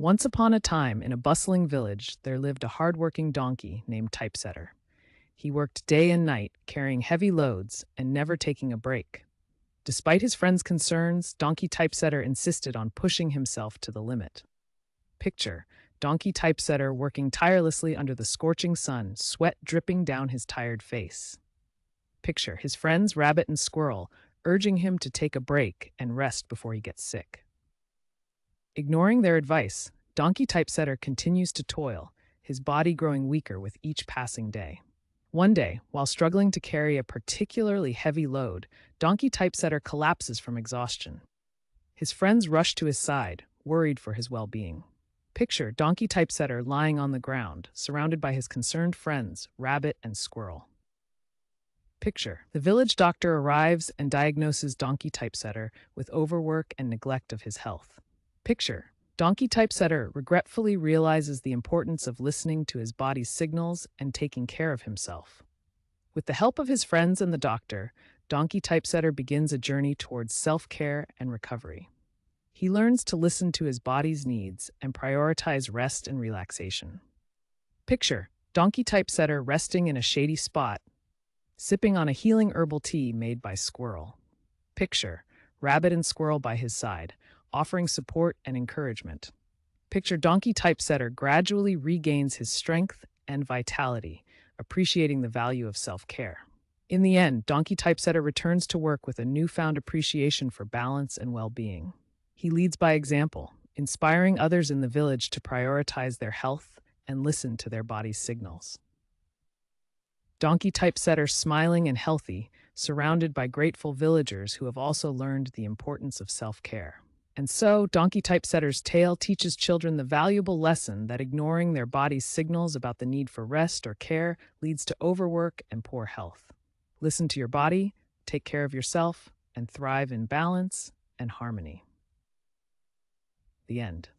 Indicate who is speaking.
Speaker 1: Once upon a time, in a bustling village, there lived a hard-working donkey named Typesetter. He worked day and night, carrying heavy loads and never taking a break. Despite his friends' concerns, Donkey Typesetter insisted on pushing himself to the limit. Picture Donkey Typesetter working tirelessly under the scorching sun, sweat dripping down his tired face. Picture his friends, Rabbit and Squirrel, urging him to take a break and rest before he gets sick. Ignoring their advice, Donkey Typesetter continues to toil, his body growing weaker with each passing day. One day, while struggling to carry a particularly heavy load, Donkey Typesetter collapses from exhaustion. His friends rush to his side, worried for his well being. Picture Donkey Typesetter lying on the ground, surrounded by his concerned friends, Rabbit and Squirrel. Picture the village doctor arrives and diagnoses Donkey Typesetter with overwork and neglect of his health. Picture Donkey Typesetter regretfully realizes the importance of listening to his body's signals and taking care of himself. With the help of his friends and the doctor, Donkey Typesetter begins a journey towards self care and recovery. He learns to listen to his body's needs and prioritize rest and relaxation. Picture Donkey Typesetter resting in a shady spot, sipping on a healing herbal tea made by Squirrel. Picture Rabbit and Squirrel by his side, offering support and encouragement. Picture Donkey Typesetter gradually regains his strength and vitality, appreciating the value of self care. In the end, Donkey Typesetter returns to work with a newfound appreciation for balance and well being. He leads by example, inspiring others in the village to prioritize their health and listen to their body's signals. Donkey Typesetter smiling and healthy, surrounded by grateful villagers who have also learned the importance of self care. And so, Donkey Typesetter's tale teaches children the valuable lesson that ignoring their body's signals about the need for rest or care leads to overwork and poor health. Listen to your body, take care of yourself, and thrive in balance and harmony. The end.